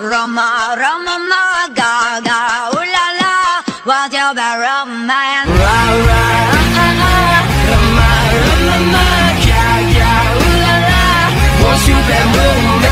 Roma, Roma, ma, Gaga, ooh la la, what you be romance? Ra ra ah ah ah Roma, Roma, ma ooh la la Won't you bet